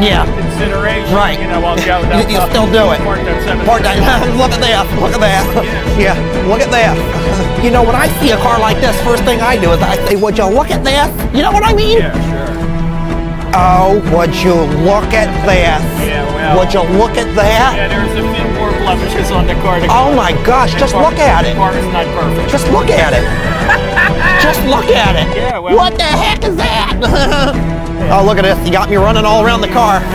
Yeah. consideration, Right. you know, I'll go. You, you still do it. Park that. Park that. Look at that. Look at that. Yeah. Look at that. You know, when I see a car like this, first thing I do is I say, "Would you look at this?" You know what I mean? Yeah, sure. Oh, would you look at this? Yeah, well. Would you look at that? Yeah, there's a few more blemishes on the car. The Oh my gosh, just look at The it. car is not perfect. Just look at it. Just look at it. Yeah, well- What the heck is that? Oh, look at this. You got me running all around the car.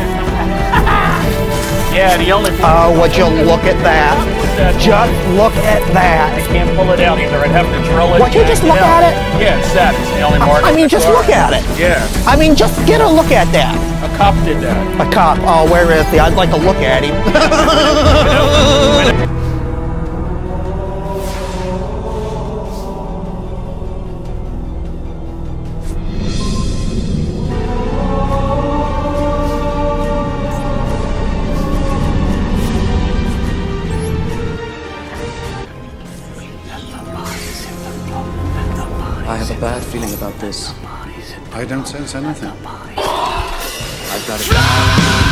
Yeah, the only Oh, would you look at that? Just look at that. I can't pull it out either. I'd have to drill it. Would you just look at it? Yeah, it's that. It's the only mark. I mean, just car. look at it. Yeah, I mean, just get a look at that. a cop did that. A cop. Oh, where is he? I'd like to look at him. bad feeling about this. I don't sense anything. I've got a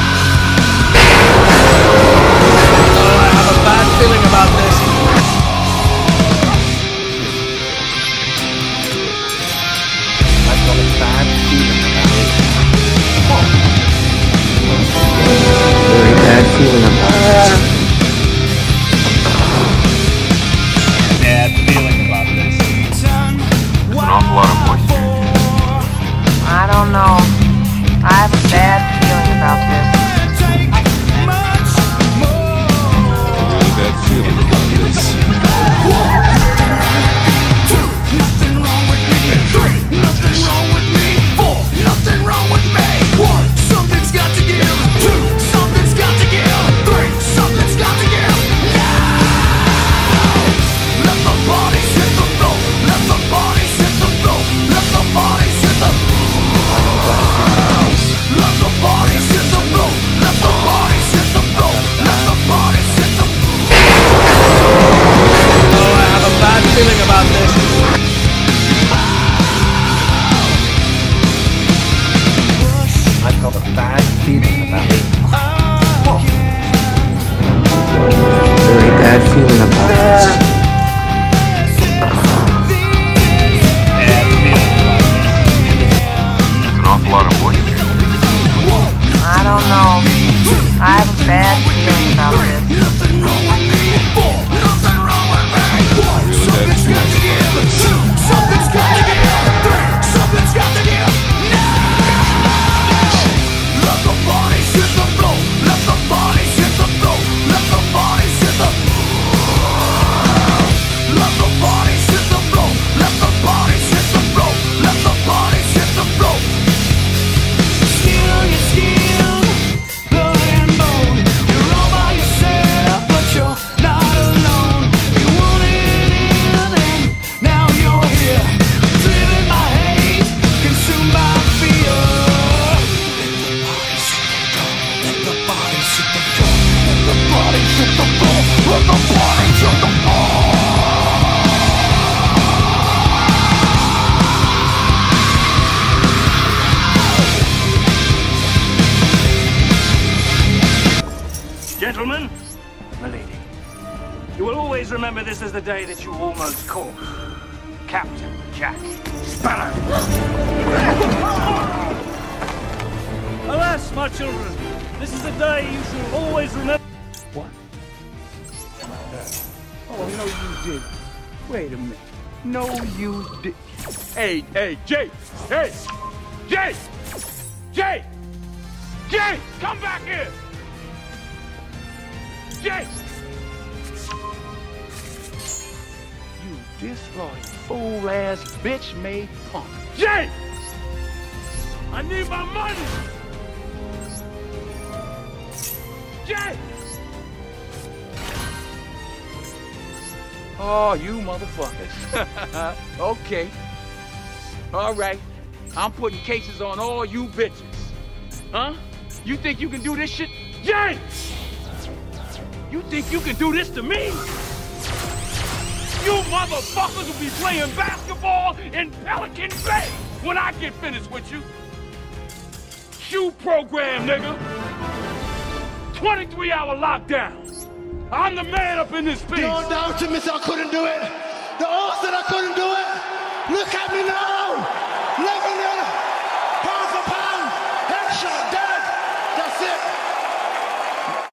about this. I don't know. I have a bad feeling about this. You will always remember this as the day that you almost caught Captain Jack Sparrow. Alas, my children, this is the day you shall always remember. What? Oh, no, you did. Wait a minute. No, you did. Hey, hey, Jay! Hey! Jay! Jay! Jay! Come back here! Jay! You disloyal, fool ass, bitch made punk. Jay! I need my money! Jay! Oh, you motherfuckers. okay. All right. I'm putting cases on all you bitches. Huh? You think you can do this shit? Jay! You think you can do this to me? You motherfuckers will be playing basketball in Pelican Bay when I get finished with SHU. you program, nigga. 23 hour lockdown. I'm the man up in this piece. Don't doubt me, I couldn't do it. The odds said I couldn't do it. Look at me now. Look at me.